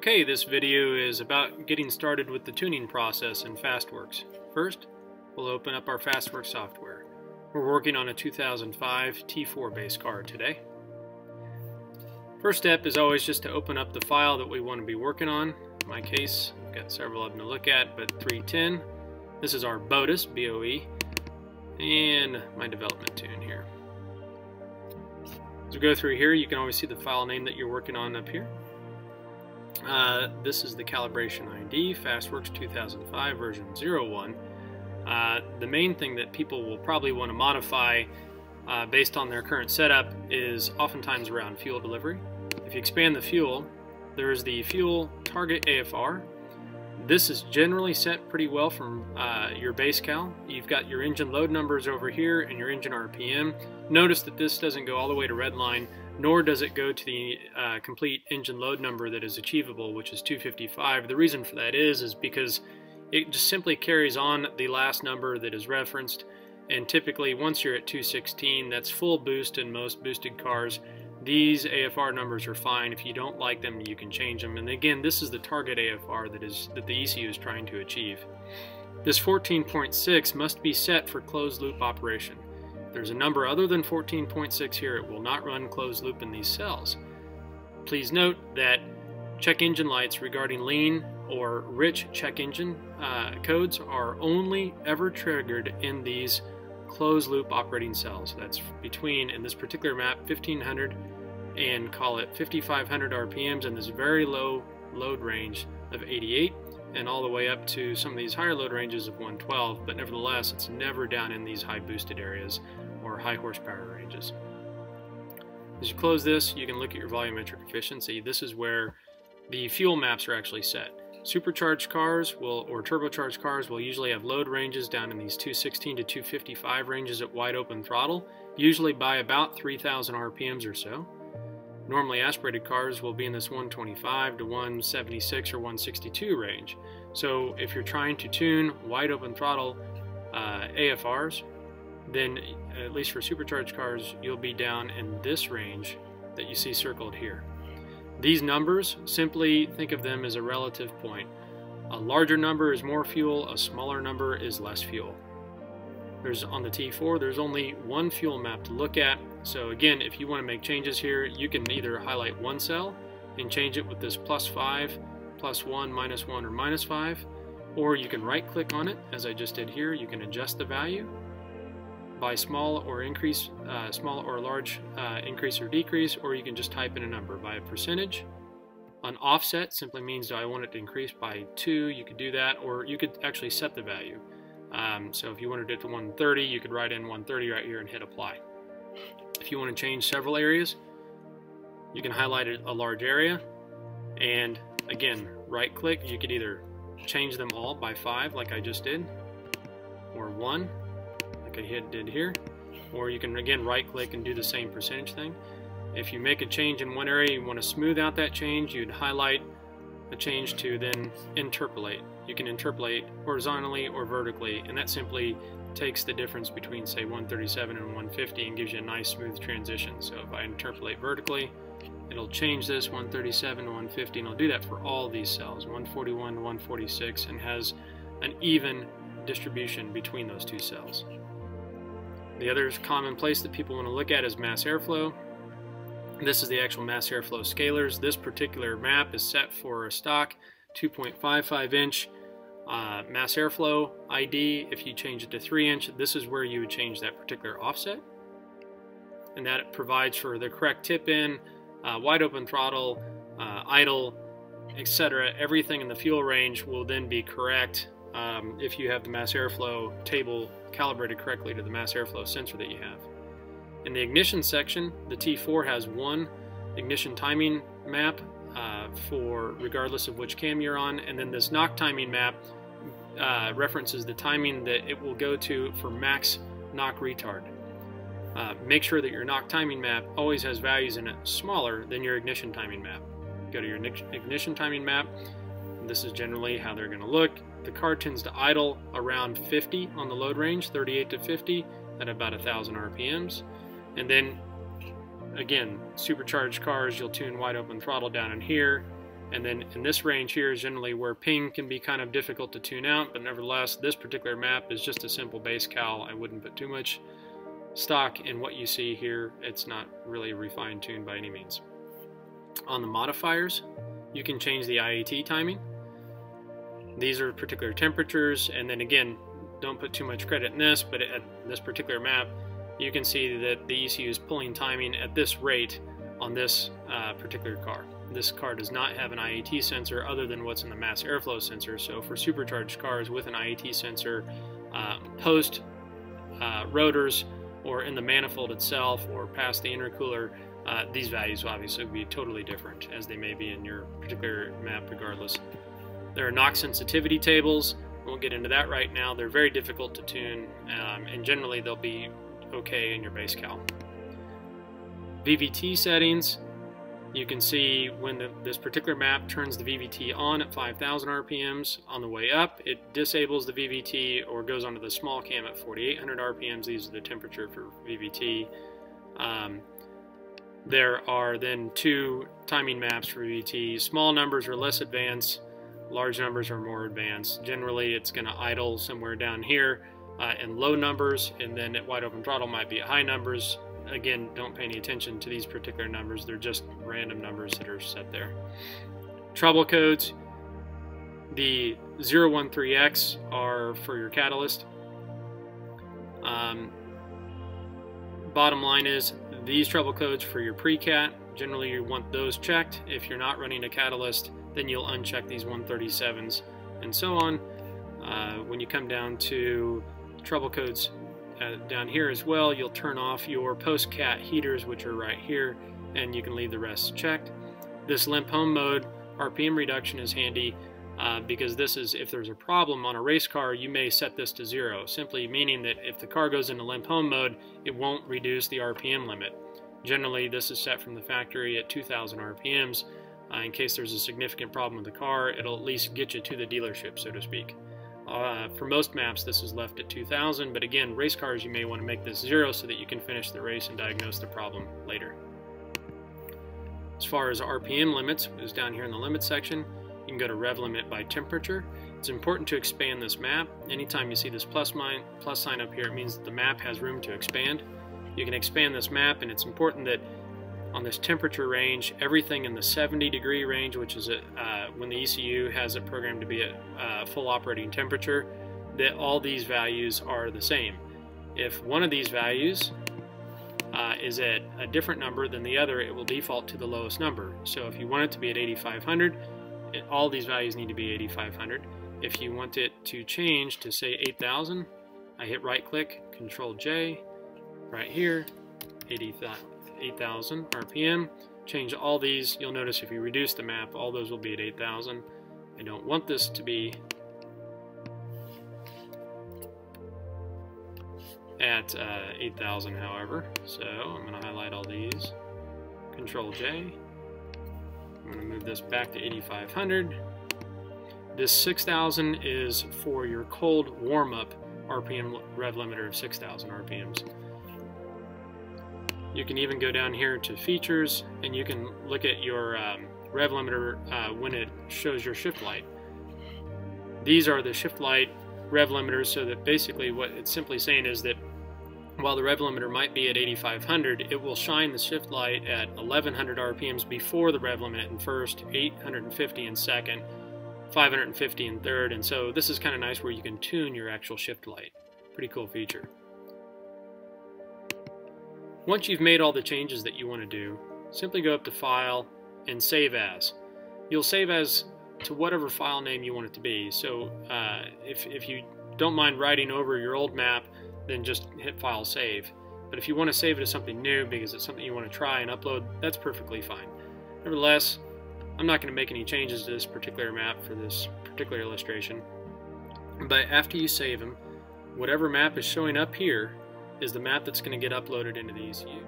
Okay, this video is about getting started with the tuning process in Fastworks. First, we'll open up our Fastworks software. We're working on a 2005 T4 base car today. First step is always just to open up the file that we want to be working on. In my case, I've got several of them to look at, but 310. This is our BOTUS, B-O-E, and my development tune here. As we go through here, you can always see the file name that you're working on up here. Uh, this is the calibration ID, Fastworks 2005 version 01. Uh, the main thing that people will probably want to modify uh, based on their current setup is oftentimes around fuel delivery. If you expand the fuel, there's the fuel target AFR. This is generally set pretty well from uh, your base cal. You've got your engine load numbers over here and your engine RPM. Notice that this doesn't go all the way to redline nor does it go to the uh, complete engine load number that is achievable, which is 255. The reason for that is, is because it just simply carries on the last number that is referenced, and typically once you're at 216, that's full boost in most boosted cars. These AFR numbers are fine. If you don't like them, you can change them. And again, this is the target AFR that is that the ECU is trying to achieve. This 14.6 must be set for closed loop operation there's a number other than 14.6 here, it will not run closed loop in these cells. Please note that check engine lights regarding lean or rich check engine uh, codes are only ever triggered in these closed loop operating cells. That's between, in this particular map, 1500 and call it 5500 RPMs in this very low load range of 88 and all the way up to some of these higher load ranges of 112, but nevertheless, it's never down in these high boosted areas high horsepower ranges. As you close this, you can look at your volumetric efficiency. This is where the fuel maps are actually set. Supercharged cars will, or turbocharged cars will usually have load ranges down in these 216 to 255 ranges at wide open throttle, usually by about 3,000 RPMs or so. Normally aspirated cars will be in this 125 to 176 or 162 range. So if you're trying to tune wide open throttle uh, AFRs, then at least for supercharged cars, you'll be down in this range that you see circled here. These numbers, simply think of them as a relative point. A larger number is more fuel, a smaller number is less fuel. There's on the T4, there's only one fuel map to look at. So again, if you want to make changes here, you can either highlight one cell and change it with this plus 5, plus 1, minus 1, or minus 5, or you can right click on it, as I just did here. You can adjust the value, by small or increase, uh, small or large uh, increase or decrease, or you can just type in a number by a percentage. An offset simply means do I want it to increase by 2, you could do that, or you could actually set the value. Um, so if you wanted it to 130, you could write in 130 right here and hit apply. If you want to change several areas, you can highlight a large area, and again, right click, you could either change them all by 5 like I just did, or 1, like I hit, did here. Or you can again right click and do the same percentage thing. If you make a change in one area, you want to smooth out that change, you'd highlight a change to then interpolate. You can interpolate horizontally or vertically, and that simply takes the difference between say 137 and 150 and gives you a nice smooth transition. So if I interpolate vertically, it'll change this 137 to 150 and it'll do that for all these cells, 141 to 146 and has an even distribution between those two cells. The other common place that people want to look at is mass airflow. This is the actual mass airflow scalars. This particular map is set for a stock 2.55 inch uh, mass airflow ID. If you change it to 3 inch, this is where you would change that particular offset. And that provides for the correct tip in, uh, wide open throttle, uh, idle, etc. Everything in the fuel range will then be correct um, if you have the mass airflow table calibrated correctly to the mass airflow sensor that you have. In the ignition section, the T4 has one ignition timing map uh, for regardless of which cam you're on, and then this knock timing map uh, references the timing that it will go to for max knock retard. Uh, make sure that your knock timing map always has values in it smaller than your ignition timing map. Go to your ignition timing map. This is generally how they're going to look the car tends to idle around 50 on the load range, 38 to 50 at about 1,000 RPMs. And then, again, supercharged cars, you'll tune wide open throttle down in here. And then in this range here is generally where ping can be kind of difficult to tune out, but nevertheless, this particular map is just a simple base cal. I wouldn't put too much stock in what you see here. It's not really refined tuned by any means. On the modifiers, you can change the IAT timing. These are particular temperatures, and then again, don't put too much credit in this, but at this particular map, you can see that the ECU is pulling timing at this rate on this uh, particular car. This car does not have an IAT sensor other than what's in the mass airflow sensor. So for supercharged cars with an IAT sensor, uh, post uh, rotors or in the manifold itself or past the intercooler, uh, these values obviously be totally different as they may be in your particular map regardless. There are knock sensitivity tables. We won't get into that right now. They're very difficult to tune um, and generally they'll be okay in your base cal. VVT settings, you can see when the, this particular map turns the VVT on at 5,000 RPMs. On the way up, it disables the VVT or goes onto the small cam at 4,800 RPMs. These are the temperature for VVT. Um, there are then two timing maps for VVT. Small numbers are less advanced, large numbers are more advanced. Generally, it's going to idle somewhere down here uh, in low numbers, and then at wide open throttle might be at high numbers again, don't pay any attention to these particular numbers. They're just random numbers that are set there. Trouble codes. The 013X are for your catalyst. Um, bottom line is these trouble codes for your pre-cat. Generally, you want those checked. If you're not running a catalyst, then you'll uncheck these 137s and so on. Uh, when you come down to trouble codes uh, down here as well, you'll turn off your post-cat heaters, which are right here, and you can leave the rest checked. This limp home mode RPM reduction is handy uh, because this is, if there's a problem on a race car, you may set this to zero, simply meaning that if the car goes into limp home mode, it won't reduce the RPM limit. Generally, this is set from the factory at 2,000 RPMs. Uh, in case there's a significant problem with the car, it'll at least get you to the dealership, so to speak. Uh, for most maps, this is left at 2000, but again, race cars, you may want to make this zero so that you can finish the race and diagnose the problem later. As far as RPM limits, is down here in the limit section, you can go to rev limit by temperature. It's important to expand this map. Anytime you see this plus, plus sign up here, it means that the map has room to expand. You can expand this map, and it's important that on this temperature range, everything in the 70 degree range, which is a, uh, when the ECU has it programmed to be at uh, full operating temperature, that all these values are the same. If one of these values uh, is at a different number than the other, it will default to the lowest number. So if you want it to be at 8500, it, all these values need to be 8500. If you want it to change to say 8000, I hit right click, control J, right here, 80,000. 8,000 RPM. Change all these. You'll notice if you reduce the map, all those will be at 8,000. I don't want this to be at uh, 8,000, however. So I'm going to highlight all these. Control J. I'm going to move this back to 8,500. This 6,000 is for your cold warm-up RPM rev limiter of 6,000 RPMs. You can even go down here to features and you can look at your um, rev limiter uh, when it shows your shift light. These are the shift light rev limiters so that basically what it's simply saying is that while the rev limiter might be at 8500, it will shine the shift light at 1100 RPMs before the rev limit in first, 850 in second, 550 in third, and so this is kind of nice where you can tune your actual shift light. Pretty cool feature. Once you've made all the changes that you want to do, simply go up to File and Save As. You'll save as to whatever file name you want it to be. So uh, if, if you don't mind writing over your old map, then just hit File Save. But if you want to save it as something new because it's something you want to try and upload, that's perfectly fine. Nevertheless, I'm not going to make any changes to this particular map for this particular illustration. But after you save them, whatever map is showing up here is the map that's going to get uploaded into the ECU.